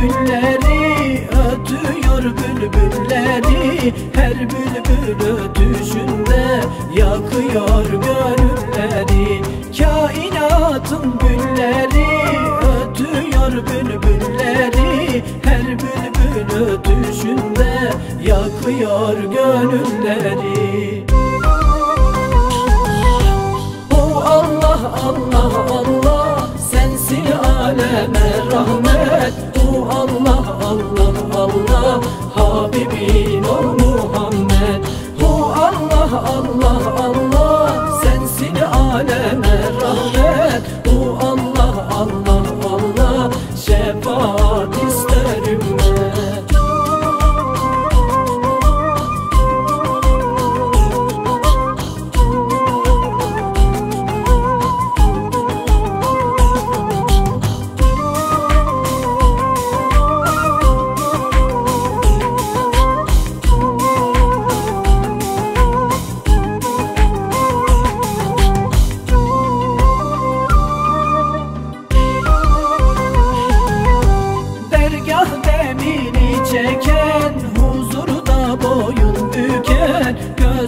günleri ötüyor bülbülleri. Her bülbül ötüşünde yakıyor gönülleri. Kainatın günleri ötüyor bülbülleri. Her bülbül ötüşünde yakıyor gönülleri. Aleme rahmet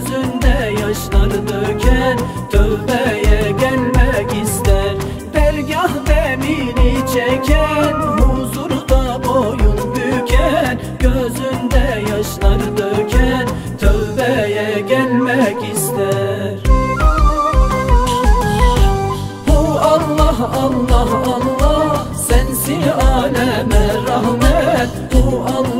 Gözünde yaşlar döken Tövbeye gelmek ister. Dergah demini çeken Huzurda boyun büken Gözünde yaşlar döken Tövbeye gelmek ister. Hu Allah Allah Allah sensin aleme rahmet. Hu Allah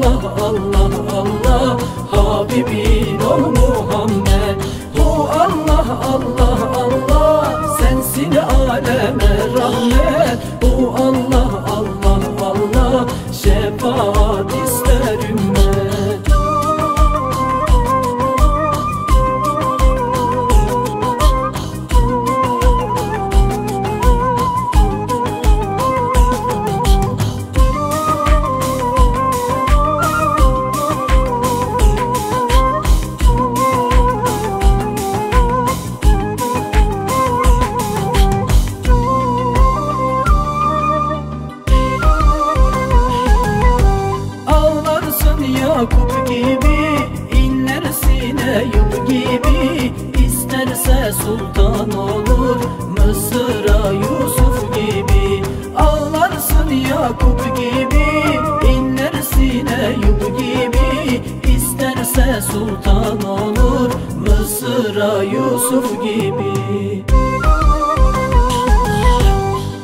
Gibi İsterse sultan olur. Mısır'a Yusuf gibi Ağlarsın Yakup gibi. İnlersin Eyüp gibi İsterse sultan olur. Mısır'a Yusuf gibi.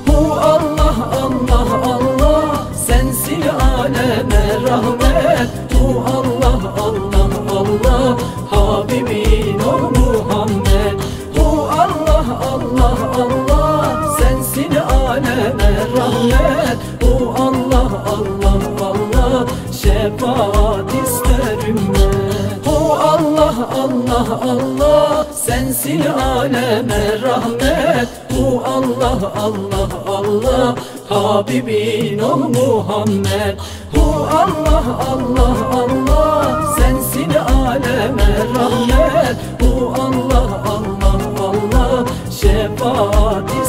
Hu Allah Allah Allah sensin aleme rahmet. Hu Allah Allah Allah Habibin ol Muhammed Hu Allah Allah Allah sensin aleme rahmet Hu Allah Allah Allah şefaat ister ümmet Hu Allah Allah Allah sensin aleme rahmet Hu Allah Allah Allah Habibin ol Muhammed Hu Allah Allah Allah rahmet